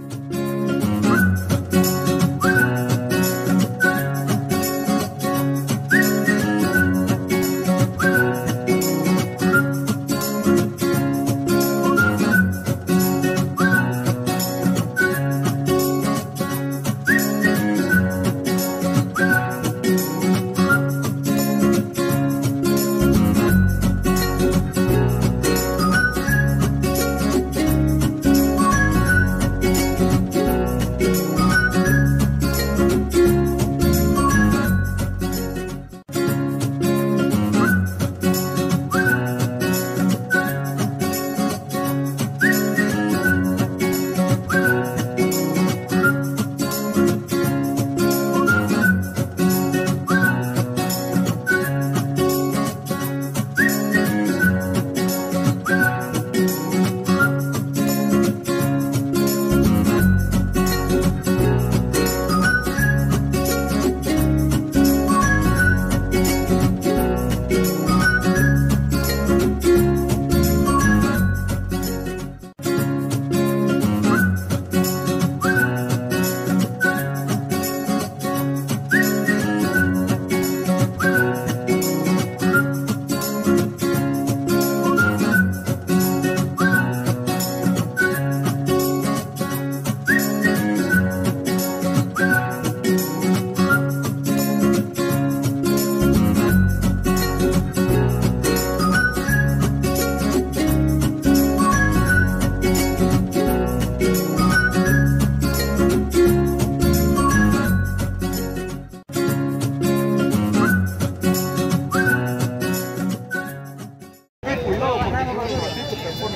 Thank you.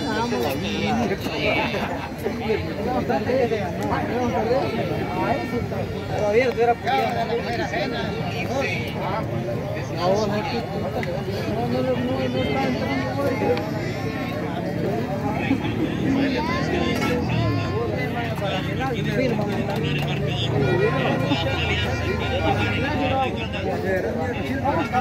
No no, no, no, no está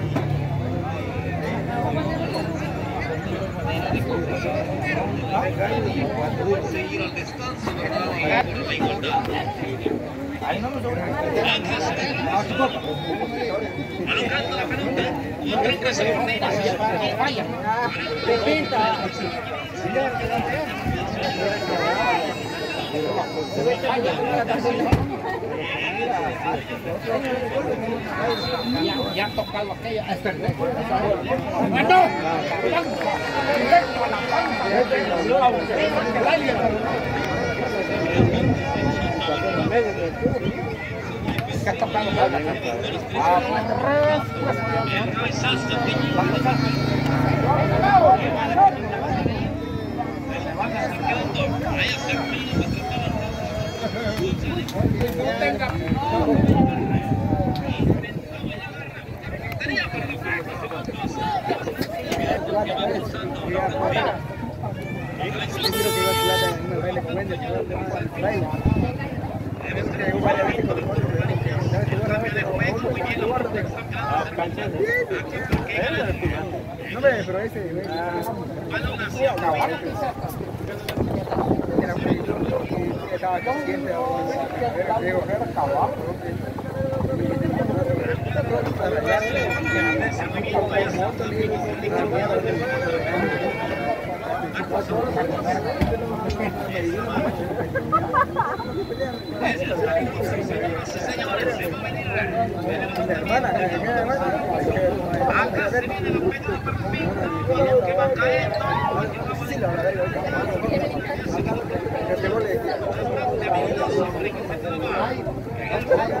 que se Ya, ya ha tocado aquella. Es cabezazo que Ahí está no. No me, pero ese, Acá se viene la pena de perfil, que va cayendo. Intenta Thank you.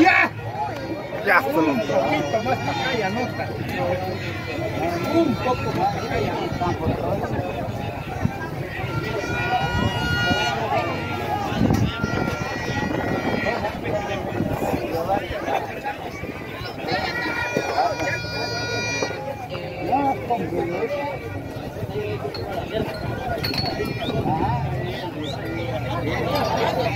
¡Ya! Ya Un poquito más para acá ya no está. Un poco más para acá.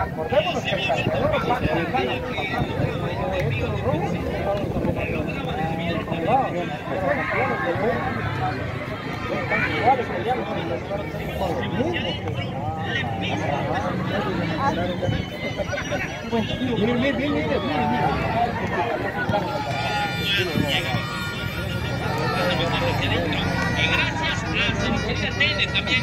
acordémonos que el perdedor va gracias a Tene también.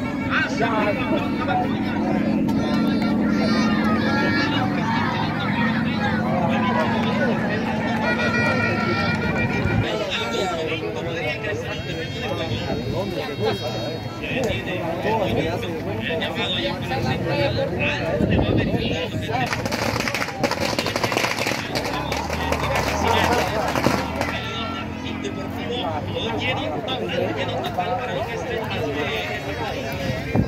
verificar lo que total para lo que es el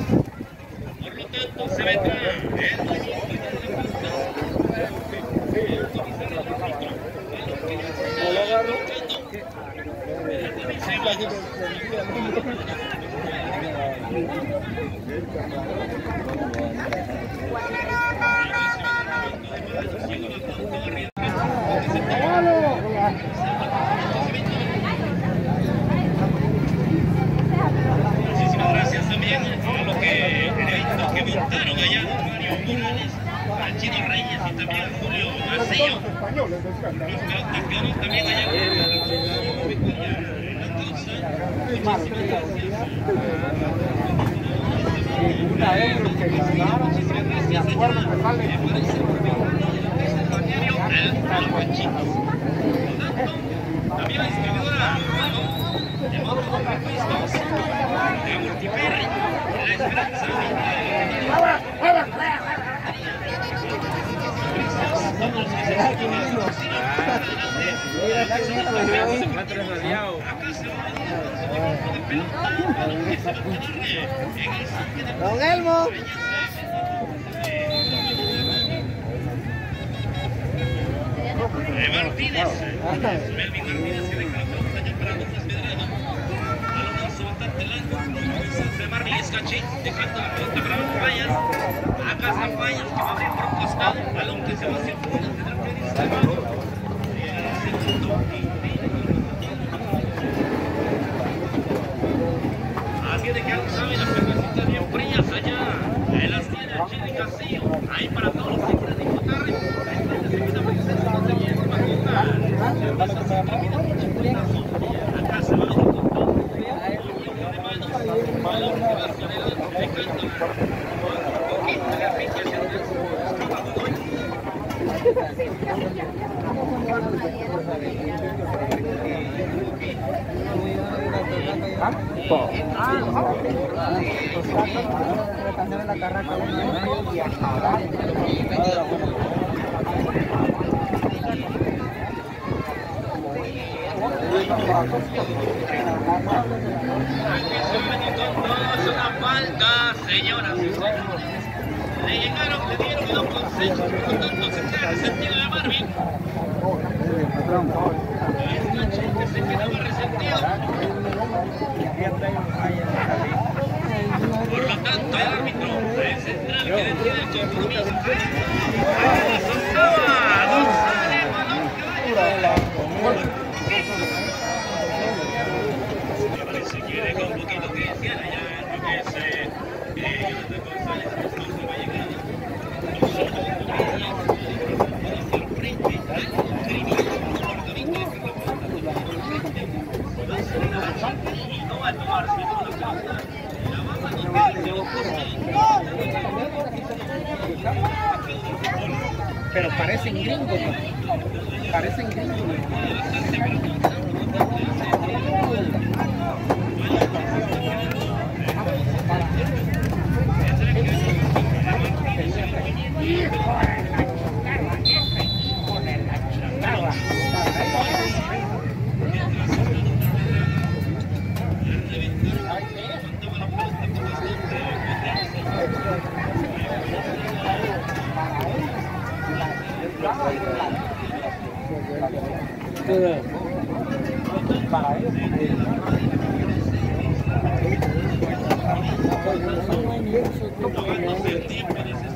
Muchísimas gracias también a los que, los que montaron allá, Mario Morales, a Chino Reyes y también a Julio Maceo. Los también allá. Me acuerdo que sale. El Palmachito. También la de de de La Esperanza. Don Elmo. Martínez, Melvin Martínez que deja la pelota ya para Lucas Medrano. Balonazo bastante largo. De Marvin Escachín dejando la pelota para Fallas. Acá Fallas que va a abrir por un costado. Balón que se va hacia afuera. Tendrá que de que algo sabe las cervecitas bien frías allá. En las tiene Chile Castillo. Ahí para todos los que quieren disfrutar. Acá se va con todo. De manos. Balón que va adelante. Dejando. Un poquito de la hacia adelante. Es. Le llegaron, le dieron los consejos, por lo tanto se queda resentido de Marvin. Es Nacho que se quedaba resentido. Por lo tanto, el árbitro, el central que decide el compromiso. Soltaba, no sale el balón que va Me parece que deja un poquito que desear allá en lo que es eh, eh, Jonathan González, el esposo de Vallecano. No solo hacia el frente, al criminal, cortadito, deja la pelota con la frente. Y va a salir a la chica y no va a tomar, sino la pelota. La va a anotar, se lo Pero parecen gringos. ¿no? Parecen gringos. Tomándose el